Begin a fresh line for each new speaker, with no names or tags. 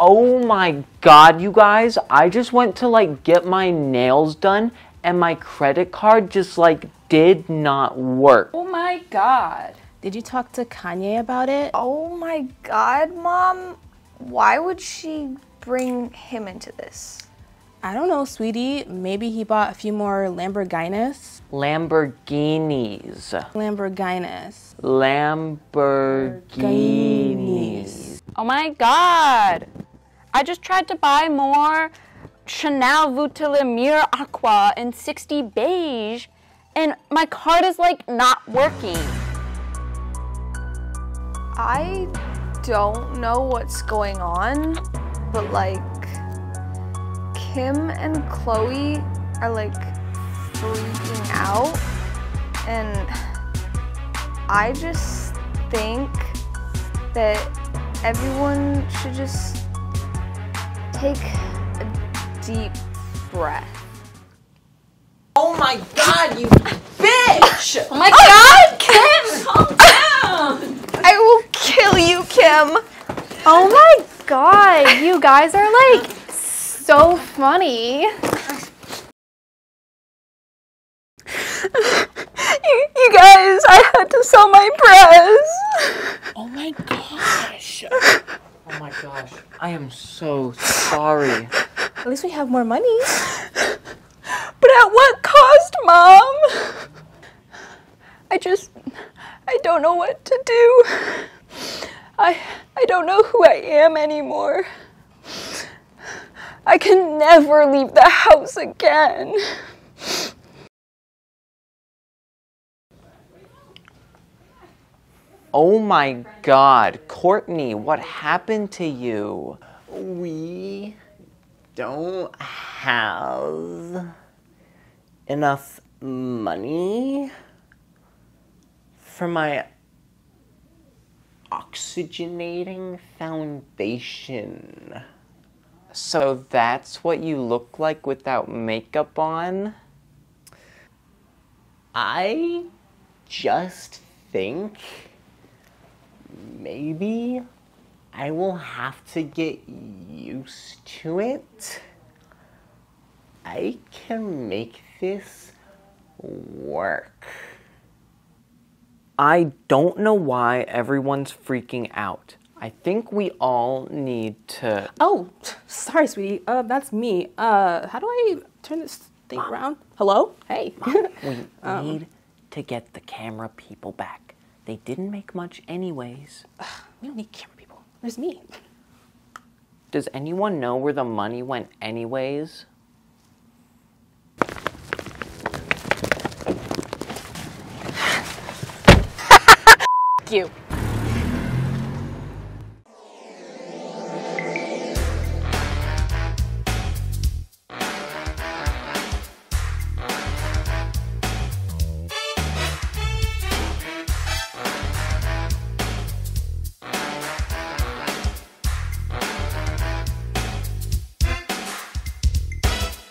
Oh my god, you guys. I just went to like get my nails done and my credit card just like did not work.
Oh my god.
Did you talk to Kanye about it?
Oh my god, mom. Why would she bring him into this?
I don't know, sweetie. Maybe he bought a few more Lamborghinis.
Lamborghinis.
Lamborghinis.
Lamborghinis.
Oh my god. I just tried to buy more Chanel Vitalumière Aqua in 60 beige and my card is like not working.
I don't know what's going on, but like Kim and Khloe are like freaking out and I just think that everyone should just take a deep breath.
Oh my god, you bitch!
Oh my oh, god, Kim, calm down.
I will kill you, Kim.
Oh my god, you guys are like so funny.
You, you guys, I had to sell my press.
Oh my gosh. Oh my gosh. I am so sorry.
At least we have more money.
But at what cost, Mom? I just, I don't know what to do. I, I don't know who I am anymore. I can never leave the house again.
Oh my god. Kourtney, what happened to you? We don't have enough money for my oxygenating foundation. So that's what you look like without makeup on? I just think maybe I will have to get used to it. I can make this work. I don't know why everyone's freaking out. I think we all need to.
Oh, sorry, sweetie. Uh, that's me. Uh, how do I turn this thing around? Hello? Hey.
We need to get the camera people back. They didn't make much, anyways.
we don't need camera people. There's me.
Does anyone know where the money went, anyways?
You.